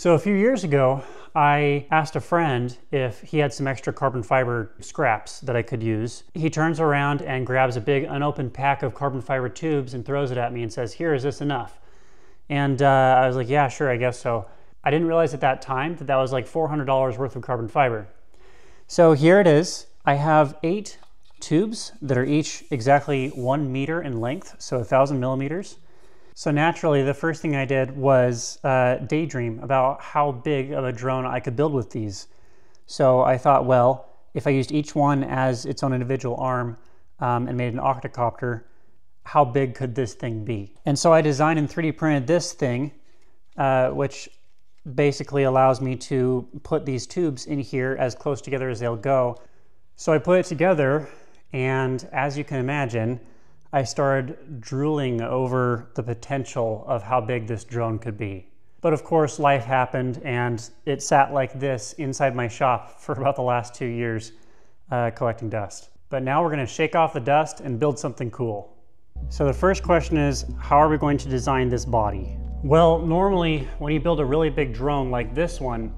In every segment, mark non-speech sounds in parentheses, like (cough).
So a few years ago, I asked a friend if he had some extra carbon fiber scraps that I could use. He turns around and grabs a big unopened pack of carbon fiber tubes and throws it at me and says, here, is this enough? And uh, I was like, yeah, sure, I guess so. I didn't realize at that time that that was like $400 worth of carbon fiber. So here it is. I have eight tubes that are each exactly one meter in length, so a thousand millimeters. So naturally, the first thing I did was uh, daydream about how big of a drone I could build with these. So I thought, well, if I used each one as its own individual arm um, and made an octocopter, how big could this thing be? And so I designed and 3D printed this thing, uh, which basically allows me to put these tubes in here as close together as they'll go. So I put it together, and as you can imagine, I started drooling over the potential of how big this drone could be. But of course, life happened and it sat like this inside my shop (laughs) for about the last two years uh, collecting dust. But now we're gonna shake off the dust and build something cool. So the first question is, how are we going to design this body? Well, normally when you build a really big drone like this one,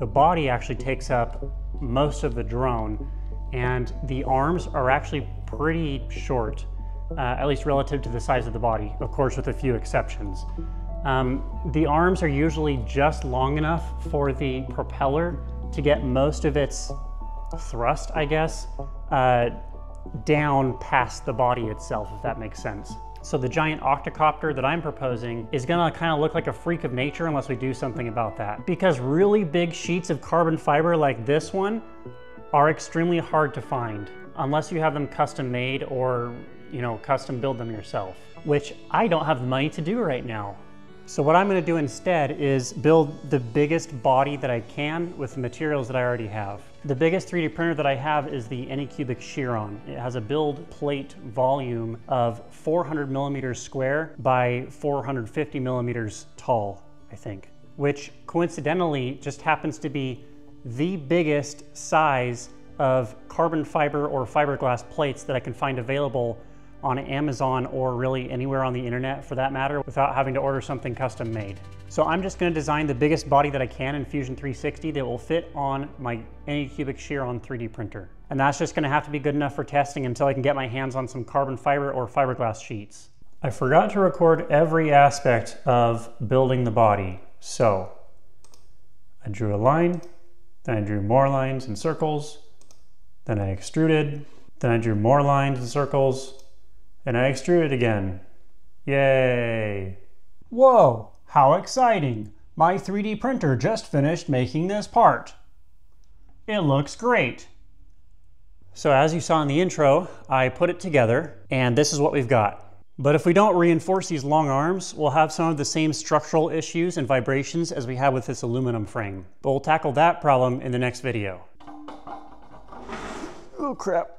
the body actually takes up most of the drone and the arms are actually pretty short uh, at least relative to the size of the body, of course with a few exceptions. Um, the arms are usually just long enough for the propeller to get most of its thrust, I guess, uh, down past the body itself, if that makes sense. So the giant octocopter that I'm proposing is gonna kind of look like a freak of nature unless we do something about that. Because really big sheets of carbon fiber like this one are extremely hard to find unless you have them custom made or you know, custom build them yourself, which I don't have the money to do right now. So what I'm gonna do instead is build the biggest body that I can with the materials that I already have. The biggest 3D printer that I have is the Anycubic Chiron. It has a build plate volume of 400 millimeters square by 450 millimeters tall, I think, which coincidentally just happens to be the biggest size of carbon fiber or fiberglass plates that I can find available on Amazon or really anywhere on the internet for that matter without having to order something custom made. So I'm just gonna design the biggest body that I can in Fusion 360 that will fit on my Anycubic Chiron 3D printer. And that's just gonna have to be good enough for testing until I can get my hands on some carbon fiber or fiberglass sheets. I forgot to record every aspect of building the body. So I drew a line, then I drew more lines and circles, then I extruded, then I drew more lines and circles, and I extrude it again. Yay! Whoa, how exciting! My 3D printer just finished making this part. It looks great. So as you saw in the intro, I put it together and this is what we've got. But if we don't reinforce these long arms, we'll have some of the same structural issues and vibrations as we have with this aluminum frame. But we'll tackle that problem in the next video. Oh crap.